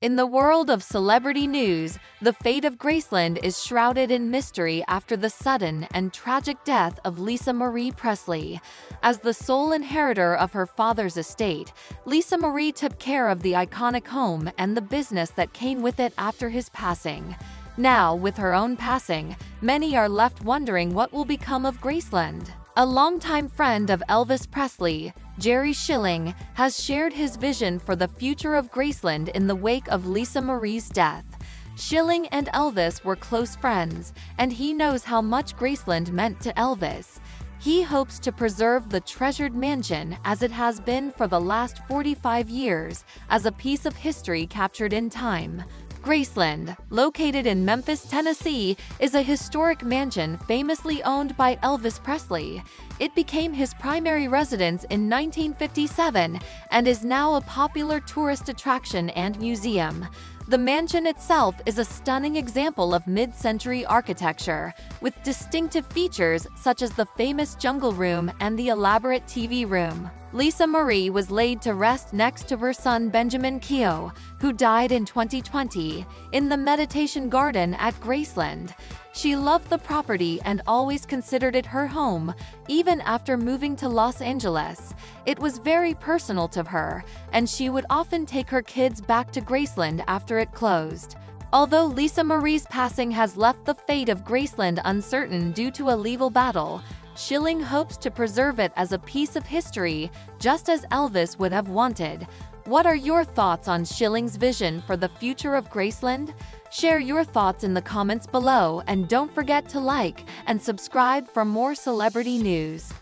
In the world of celebrity news, the fate of Graceland is shrouded in mystery after the sudden and tragic death of Lisa Marie Presley. As the sole inheritor of her father's estate, Lisa Marie took care of the iconic home and the business that came with it after his passing. Now, with her own passing, many are left wondering what will become of Graceland. A longtime friend of Elvis Presley, Jerry Schilling, has shared his vision for the future of Graceland in the wake of Lisa Marie's death. Schilling and Elvis were close friends, and he knows how much Graceland meant to Elvis. He hopes to preserve the treasured mansion as it has been for the last 45 years as a piece of history captured in time. Graceland, located in Memphis, Tennessee, is a historic mansion famously owned by Elvis Presley. It became his primary residence in 1957 and is now a popular tourist attraction and museum. The mansion itself is a stunning example of mid-century architecture, with distinctive features such as the famous jungle room and the elaborate TV room. Lisa Marie was laid to rest next to her son Benjamin Keough, who died in 2020, in the meditation garden at Graceland. She loved the property and always considered it her home, even after moving to Los Angeles. It was very personal to her, and she would often take her kids back to Graceland after it closed. Although Lisa Marie's passing has left the fate of Graceland uncertain due to a legal battle, Schilling hopes to preserve it as a piece of history, just as Elvis would have wanted. What are your thoughts on Schilling's vision for the future of Graceland? Share your thoughts in the comments below and don't forget to like and subscribe for more celebrity news.